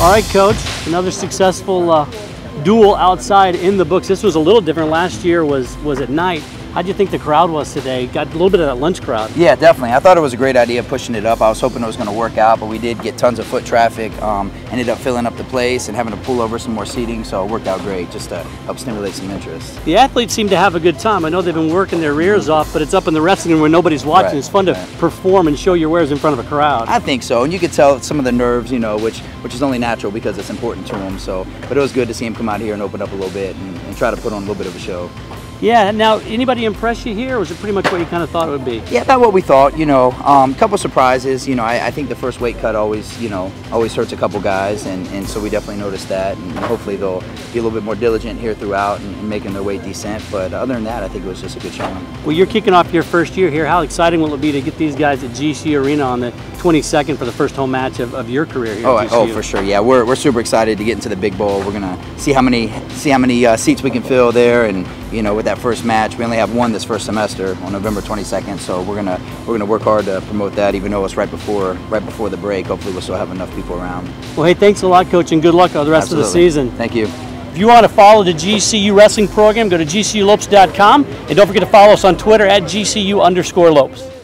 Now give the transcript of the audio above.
All right, Coach. Another successful uh, dual outside in the books. This was a little different. Last year was was at night. How do you think the crowd was today? Got a little bit of that lunch crowd. Yeah, definitely. I thought it was a great idea pushing it up. I was hoping it was going to work out, but we did get tons of foot traffic. Um, ended up filling up the place and having to pull over some more seating, so it worked out great just to help stimulate some interest. The athletes seem to have a good time. I know they've been working their rears off, but it's up in the wrestling room where nobody's watching. Right, It's fun to right. perform and show your wares in front of a crowd. I think so, and you could tell some of the nerves, you know, which which is only natural because it's important to them. So, but it was good to see him come out here and open up a little bit and, and try to put on a little bit of a show. Yeah. Now, anybody impress you here, or was it pretty much what you kind of thought it would be? Yeah, about what we thought. You know, a um, couple surprises. You know, I, I think the first weight cut always, you know, always hurts a couple guys, and, and so we definitely noticed that. And hopefully they'll be a little bit more diligent here throughout and, and making their weight decent. But other than that, I think it was just a good showing. Well, you're kicking off your first year here. How exciting will it be to get these guys at GC Arena on the 22nd for the first home match of, of your career here? Oh, oh, for sure. Yeah, we're, we're super excited to get into the big bowl. We're gonna see how many see how many uh, seats we can fill there, and you know, with that first match, we only have one this first semester on November 22nd. So we're gonna we're gonna work hard to promote that, even though it's right before right before the break. Hopefully, we'll still have enough people around. Well, hey, thanks a lot, Coach, and good luck on the rest of the Absolutely. season. Thank you. If you want to follow the GCU wrestling program, go to gculopes.com, and don't forget to follow us on Twitter at GCU underscore Lopes.